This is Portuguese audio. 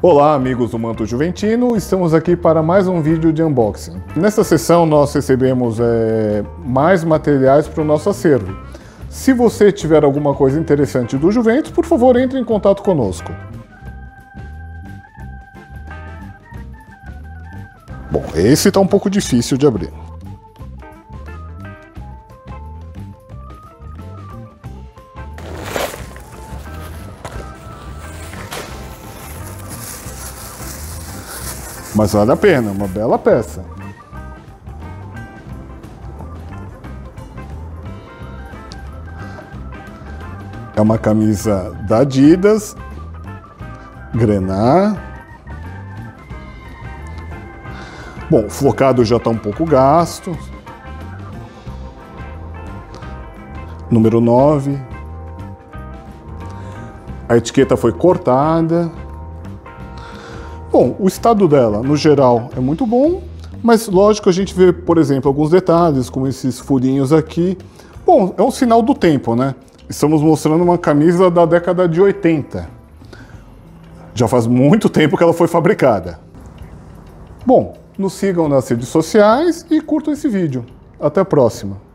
Olá amigos do Manto Juventino, estamos aqui para mais um vídeo de unboxing. Nesta sessão nós recebemos é, mais materiais para o nosso acervo. Se você tiver alguma coisa interessante do Juventus, por favor entre em contato conosco. Bom, esse está um pouco difícil de abrir. Mas vale a pena, uma bela peça. É uma camisa da Adidas, grená. Bom, o flocado já está um pouco gasto. Número 9. A etiqueta foi cortada. Bom, o estado dela, no geral, é muito bom, mas lógico a gente vê, por exemplo, alguns detalhes, como esses furinhos aqui. Bom, é um sinal do tempo, né? Estamos mostrando uma camisa da década de 80. Já faz muito tempo que ela foi fabricada. Bom, nos sigam nas redes sociais e curtam esse vídeo. Até a próxima.